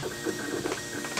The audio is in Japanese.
ハハハハ。